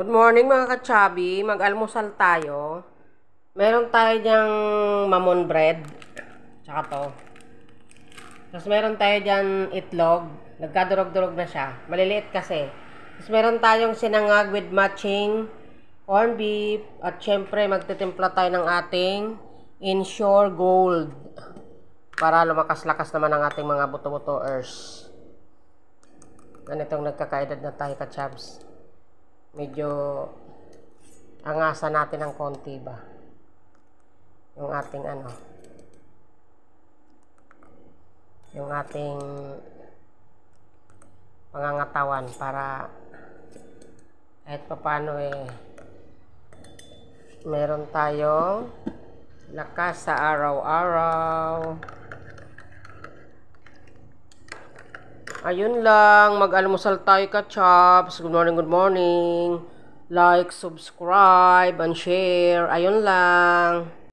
Good morning mga kachabi. Mag-almusal tayo. Meron tayo diyang mamon bread. Tsaka to. Tapos meron tayo dyan itlog. Nagkadurog-durog na siya. Maliliit kasi. Tapos meron tayong sinangag with matching corn beef. At syempre magtitimpla tayo ng ating Insure Gold. Para lumakas-lakas naman ang ating mga buto-butoers. Ganitong nagkakaedad na tayo kachabs medyo angasa natin ng konti ba? Yung ating ano? Yung ating pangangatawan para kahit papano eh meron tayong lakas sa araw-araw Ayun lang, mag-almusal tayo ka, Chops. Good morning, good morning. Like, subscribe, and share. Ayun lang.